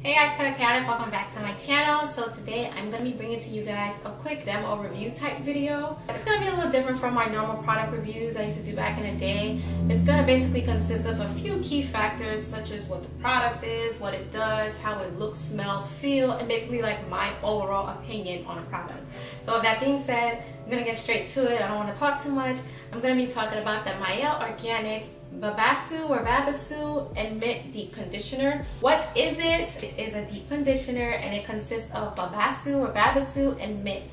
Hey guys, Peta Chaotic, welcome back to my channel. So today I'm going to be bringing to you guys a quick demo review type video. It's going to be a little different from my normal product reviews I used to do back in the day. It's going to basically consist of a few key factors such as what the product is, what it does, how it looks, smells, feel, and basically like my overall opinion on a product. So with that being said, I'm going to get straight to it. I don't want to talk too much. I'm going to be talking about the Mielle Organics Babassu or Babassu and Mint Deep Conditioner. What is it? It is a deep conditioner and it consists of Babassu or Babassu and Mint.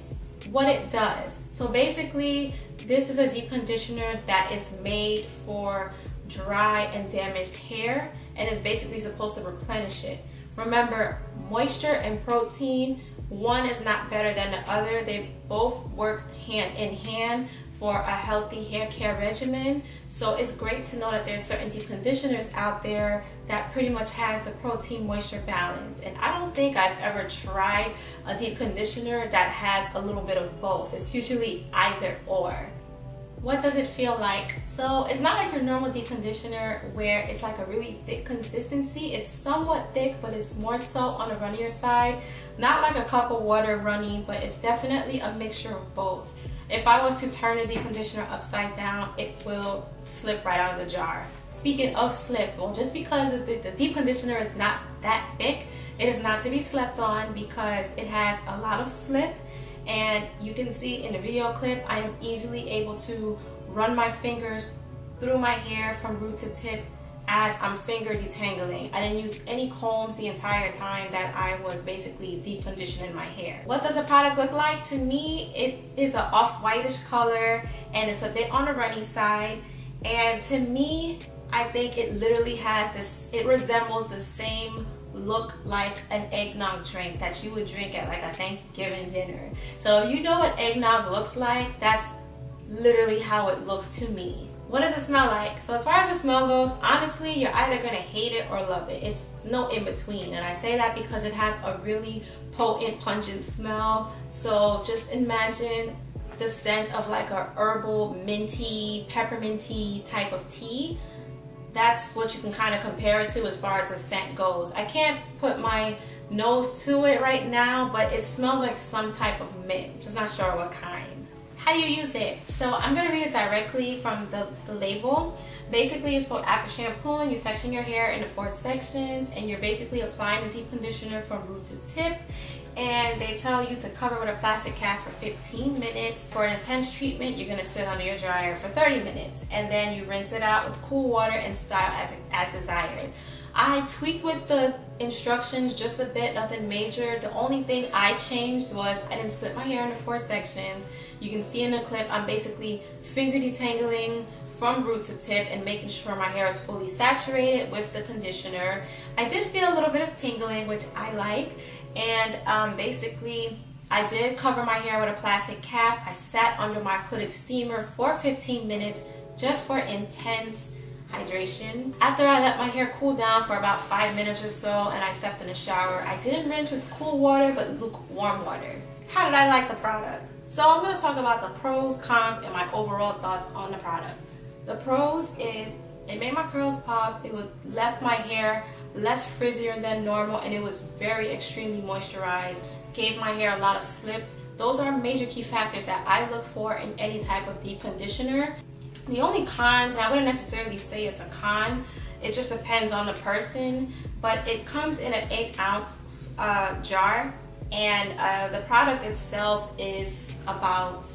What it does. So basically, this is a deep conditioner that is made for dry and damaged hair and is basically supposed to replenish it. Remember, moisture and protein, one is not better than the other. They both work hand in hand for a healthy hair care regimen. So it's great to know that there's certain deep conditioners out there that pretty much has the protein moisture balance. And I don't think I've ever tried a deep conditioner that has a little bit of both. It's usually either or. What does it feel like? So it's not like your normal deep conditioner where it's like a really thick consistency. It's somewhat thick, but it's more so on the runnier side. Not like a cup of water runny, but it's definitely a mixture of both. If I was to turn the deep conditioner upside down, it will slip right out of the jar. Speaking of slip, well, just because the, the deep conditioner is not that thick, it is not to be slept on because it has a lot of slip and you can see in the video clip, I am easily able to run my fingers through my hair from root to tip as I'm finger detangling. I didn't use any combs the entire time that I was basically deep conditioning my hair. What does the product look like? To me, it is an off-whitish color and it's a bit on the runny side. And to me, I think it literally has this, it resembles the same look like an eggnog drink that you would drink at like a Thanksgiving dinner. So if you know what eggnog looks like, that's literally how it looks to me. What does it smell like? So as far as the smell goes, honestly, you're either gonna hate it or love it. It's no in between. And I say that because it has a really potent, pungent smell. So just imagine the scent of like a herbal, minty, pepperminty type of tea. That's what you can kind of compare it to as far as the scent goes. I can't put my nose to it right now, but it smells like some type of mint. Just not sure what kind how do you use it? So I'm going to read it directly from the, the label. Basically, it's for after shampooing, you're section your hair into four sections and you're basically applying the deep conditioner from root to tip. And they tell you to cover with a plastic cap for 15 minutes. For an intense treatment, you're going to sit under your dryer for 30 minutes. And then you rinse it out with cool water and style as, as desired. I tweaked with the instructions just a bit, nothing major. The only thing I changed was I didn't split my hair into four sections. You can see in the clip I'm basically finger detangling from root to tip and making sure my hair is fully saturated with the conditioner. I did feel a little bit of tingling, which I like. And um, basically, I did cover my hair with a plastic cap. I sat under my hooded steamer for 15 minutes just for intense hydration. After I let my hair cool down for about five minutes or so and I stepped in the shower, I didn't rinse with cool water but lukewarm water. How did I like the product? So I'm going to talk about the pros, cons, and my overall thoughts on the product. The pros is it made my curls pop, it would left my hair less frizzier than normal and it was very extremely moisturized, gave my hair a lot of slip. Those are major key factors that I look for in any type of deep conditioner. The only cons, and I wouldn't necessarily say it's a con, it just depends on the person, but it comes in an 8 ounce uh, jar and uh, the product itself is about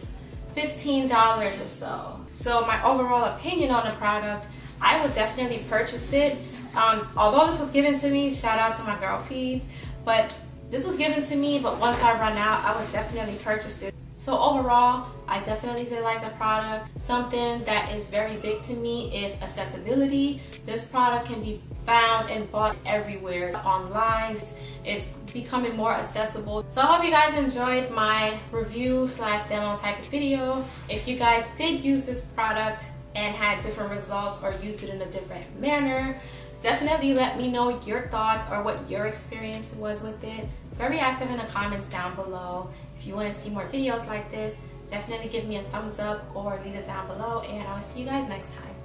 $15 or so. So my overall opinion on the product, I would definitely purchase it. Um, although this was given to me, shout out to my girl Phoebes, but this was given to me, but once I run out, I would definitely purchase this. So overall, I definitely did like the product. Something that is very big to me is accessibility. This product can be found and bought everywhere online. It's becoming more accessible. So I hope you guys enjoyed my review slash demo type of video. If you guys did use this product and had different results or used it in a different manner, definitely let me know your thoughts or what your experience was with it. Very active in the comments down below. If you want to see more videos like this, definitely give me a thumbs up or leave it down below and I'll see you guys next time.